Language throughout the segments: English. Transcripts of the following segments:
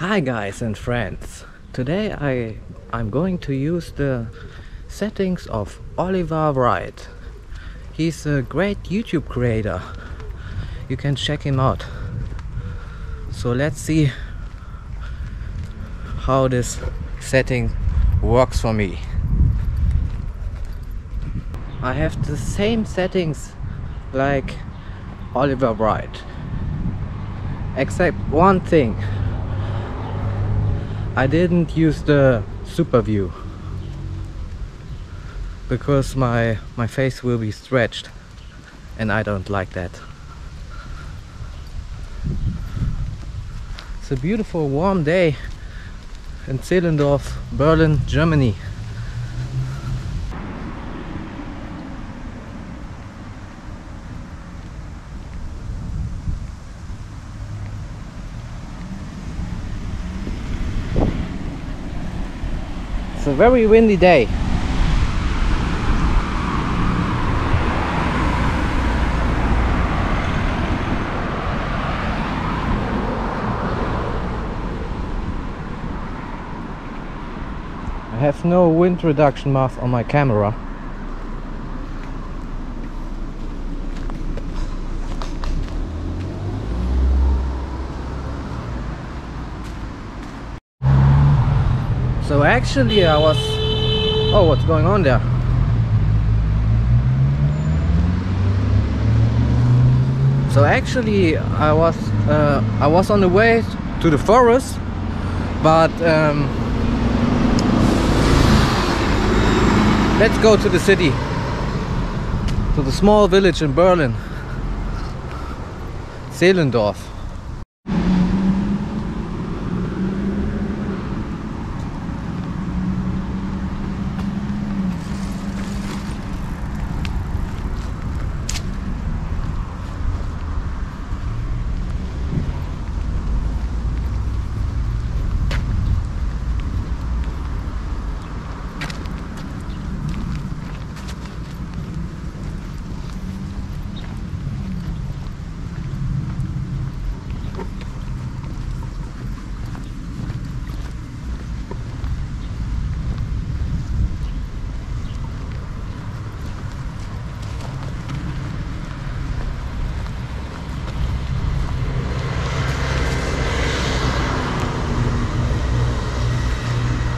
Hi guys and friends. Today I I'm going to use the settings of Oliver Wright. He's a great YouTube creator. You can check him out. So let's see how this setting works for me. I have the same settings like Oliver Wright except one thing I didn't use the super view because my my face will be stretched and I don't like that. It's a beautiful warm day in Zehlendorf, Berlin, Germany a very windy day. I have no wind reduction mask on my camera. So actually I was... Oh, what's going on there? So actually I was uh, I was on the way to the forest but um, let's go to the city to the small village in Berlin Zehlendorf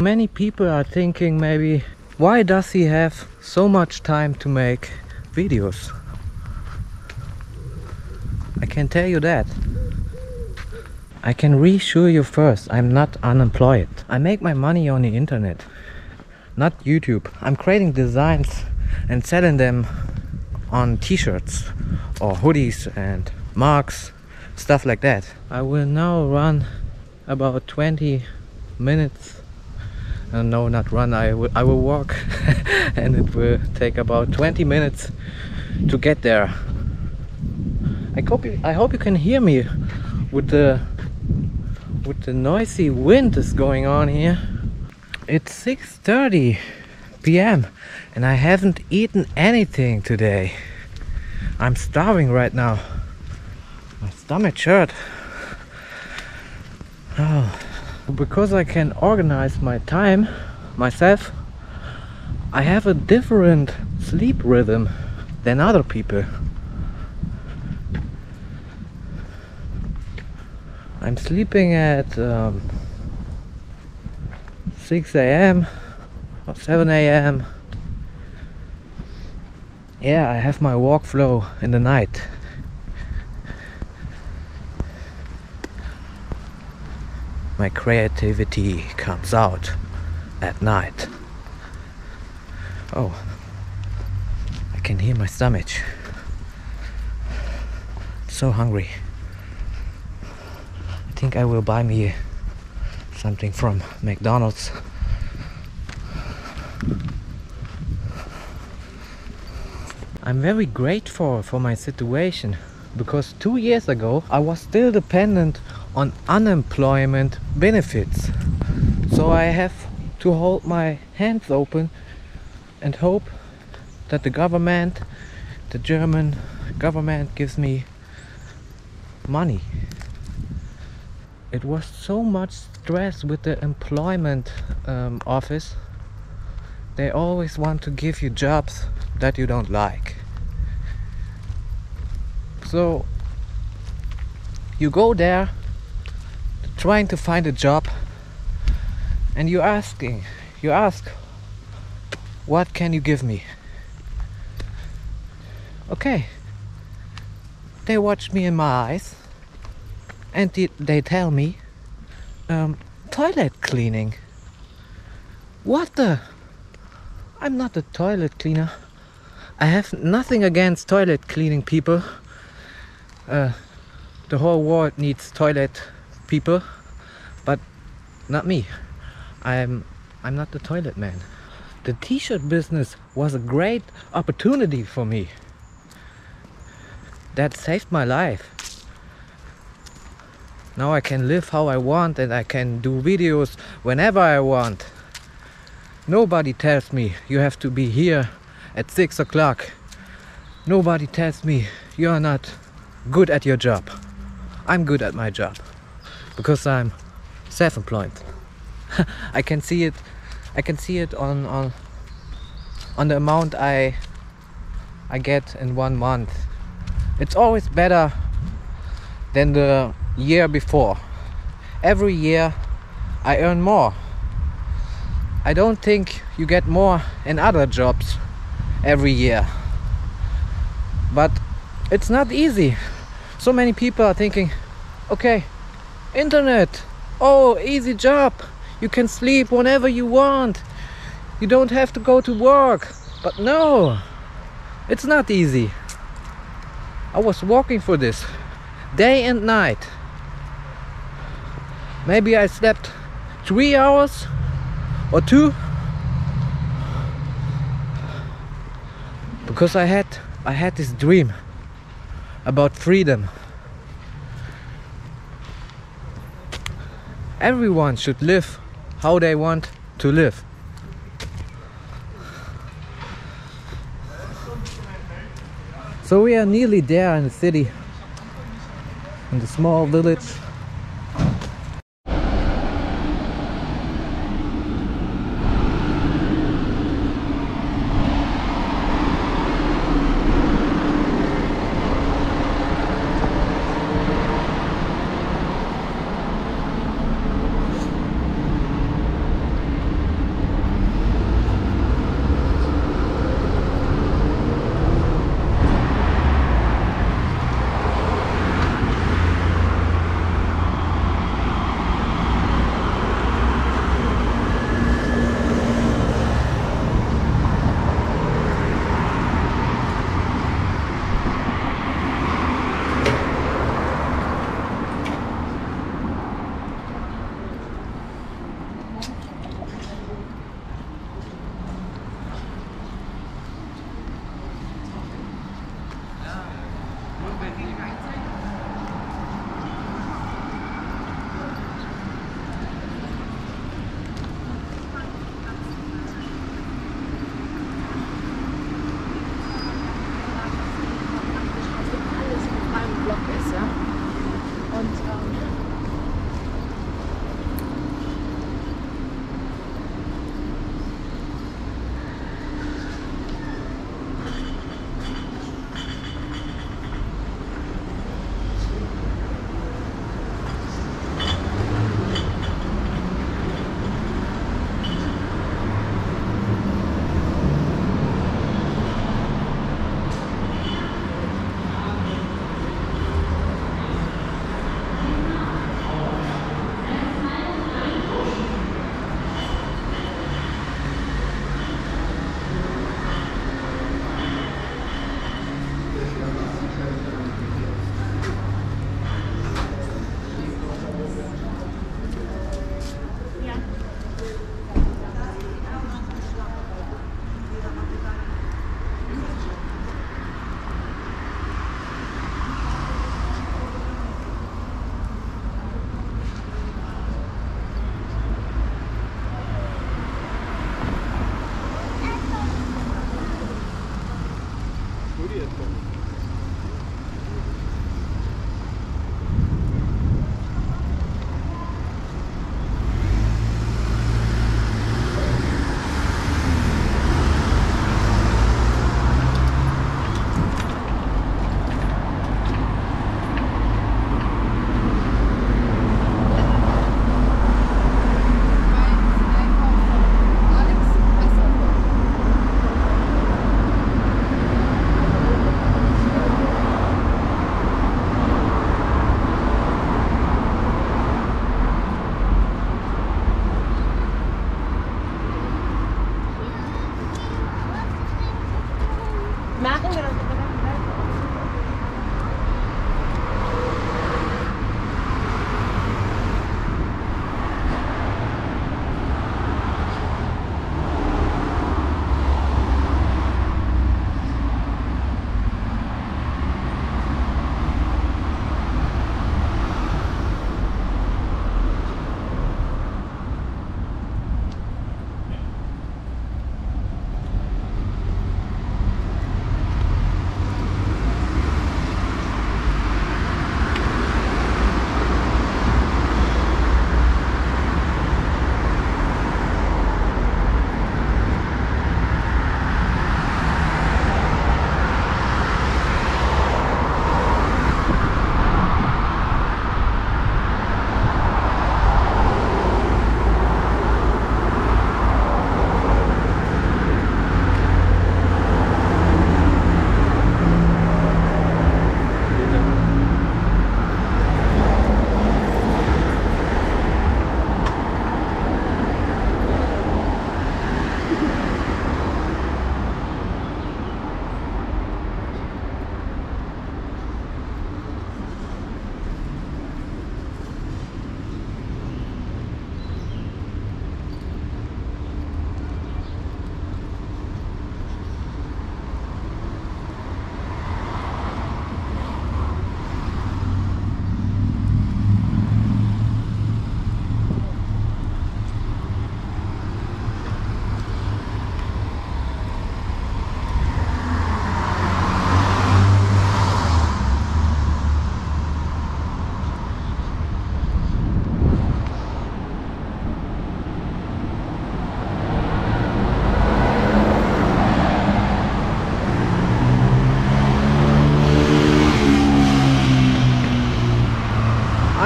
Many people are thinking maybe why does he have so much time to make videos? I can tell you that. I can reassure you first, I'm not unemployed. I make my money on the internet, not YouTube. I'm creating designs and selling them on t-shirts or hoodies and marks, stuff like that. I will now run about 20 minutes uh, no not run. I will I will walk and it will take about 20 minutes to get there. I hope you, I hope you can hear me with the with the noisy wind is going on here. It's 6:30 p.m. and I haven't eaten anything today. I'm starving right now. My stomach hurt. Oh because I can organize my time myself I have a different sleep rhythm than other people I'm sleeping at um, 6 a.m. or 7 a.m. Yeah, I have my walk flow in the night my creativity comes out at night. Oh, I can hear my stomach. So hungry. I think I will buy me something from McDonald's. I'm very grateful for my situation because two years ago I was still dependent on unemployment benefits. So I have to hold my hands open and hope that the government, the German government gives me money. it was so much stress with the employment um, office they always want to give you jobs that you don't like so you go there trying to find a job and you're asking you ask what can you give me? Okay. They watch me in my eyes and they tell me um, toilet cleaning. What the? I'm not a toilet cleaner. I have nothing against toilet cleaning people. Uh, the whole world needs toilet people but not me. I'm i'm not the toilet man. The t-shirt business was a great opportunity for me. That saved my life. Now I can live how I want and I can do videos whenever I want. Nobody tells me you have to be here at six o'clock. Nobody tells me you're not good at your job. I'm good at my job because I'm self-employed. I can see it I can see it on on on the amount I I get in one month. It's always better than the year before. Every year I earn more. I don't think you get more in other jobs every year. But it's not easy. So many people are thinking okay internet. Oh easy job. You can sleep whenever you want. You don't have to go to work. But no it's not easy. I was walking for this day and night. Maybe I slept three hours or two because I had I had this dream about freedom everyone should live how they want to live. So we are nearly there in the city, in the small village maken.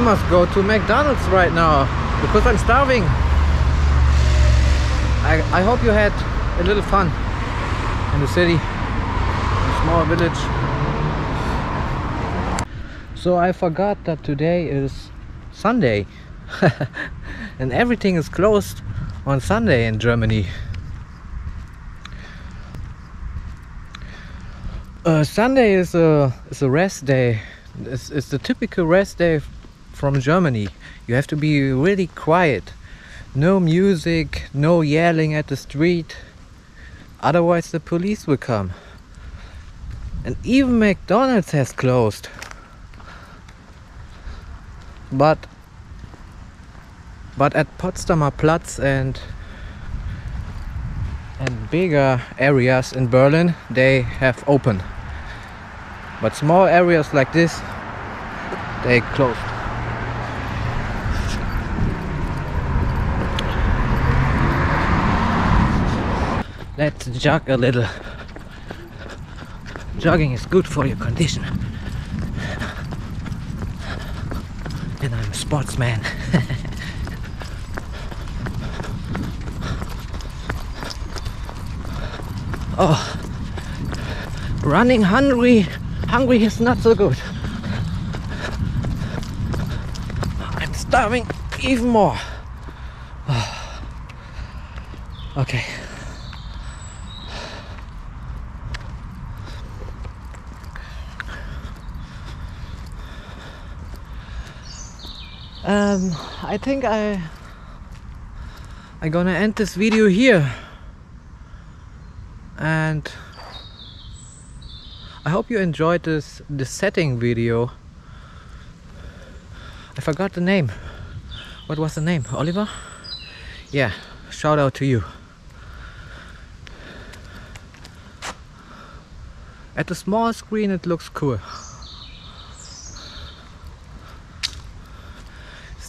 Must go to McDonald's right now because I'm starving. I, I hope you had a little fun in the city, a small village. So I forgot that today is Sunday and everything is closed on Sunday in Germany. Uh, Sunday is a is a rest day. It's, it's the typical rest day from Germany. You have to be really quiet. No music, no yelling at the street. Otherwise the police will come. And even McDonald's has closed. But but at Potsdamer Platz and and bigger areas in Berlin they have open but small areas like this they closed let's jog a little. Jogging is good for your condition. And I'm a sportsman. Oh running hungry hungry is not so good. I'm starving even more okay um I think I I'm gonna end this video here. And I hope you enjoyed this this setting video. I forgot the name. What was the name? Oliver? Yeah shout out to you. At the small screen it looks cool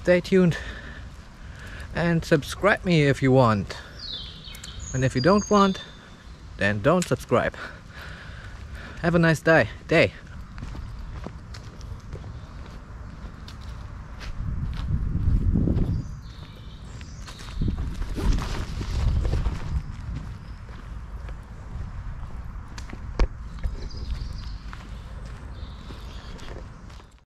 stay tuned and subscribe me if you want and if you don't want then don't subscribe. Have a nice day. Day.